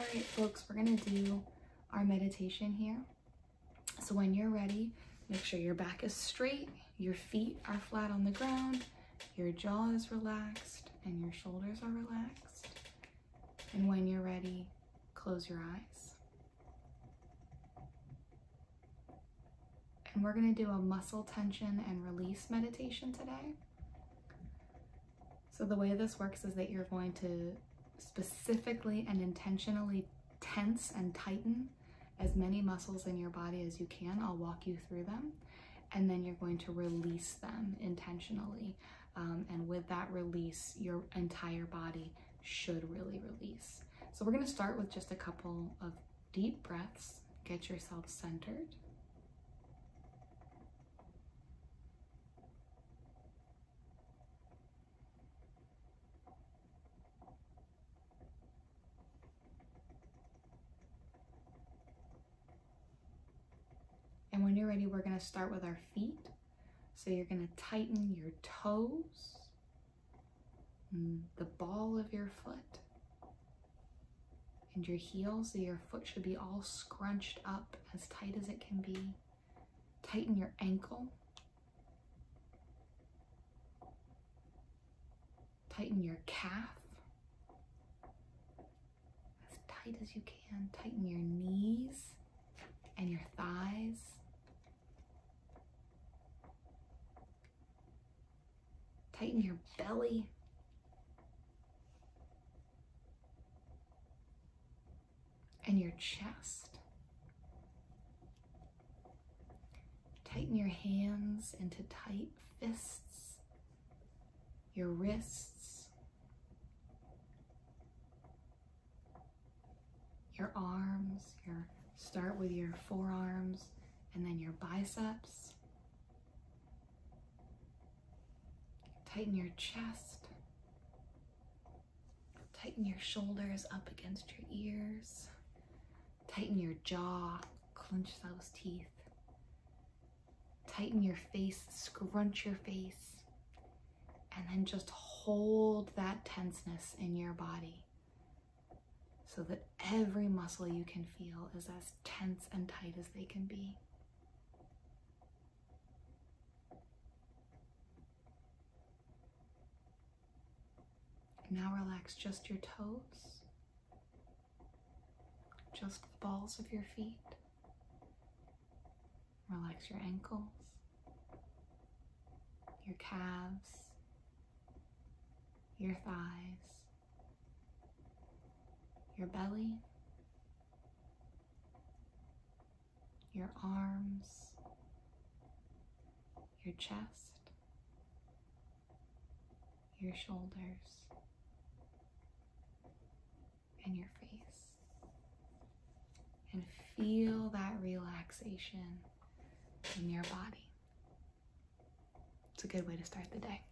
All right, folks, we're gonna do our meditation here. So when you're ready, make sure your back is straight, your feet are flat on the ground, your jaw is relaxed, and your shoulders are relaxed. And when you're ready, close your eyes. And we're gonna do a muscle tension and release meditation today. So the way this works is that you're going to specifically and intentionally tense and tighten as many muscles in your body as you can. I'll walk you through them. And then you're going to release them intentionally. Um, and with that release, your entire body should really release. So we're going to start with just a couple of deep breaths. Get yourself centered. Ready, we're going to start with our feet. So you're going to tighten your toes, the ball of your foot, and your heels. So your foot should be all scrunched up as tight as it can be. Tighten your ankle. Tighten your calf as tight as you can. Tighten your knees and your thighs. Tighten your belly. And your chest. Tighten your hands into tight fists, your wrists, your arms, your start with your forearms and then your biceps. Tighten your chest. Tighten your shoulders up against your ears. Tighten your jaw, clench those teeth. Tighten your face, scrunch your face, and then just hold that tenseness in your body so that every muscle you can feel is as tense and tight as they can be. Now relax just your toes, just the balls of your feet. Relax your ankles, your calves, your thighs, your belly, your arms, your chest, your shoulders, and your face. And feel that relaxation in your body. It's a good way to start the day.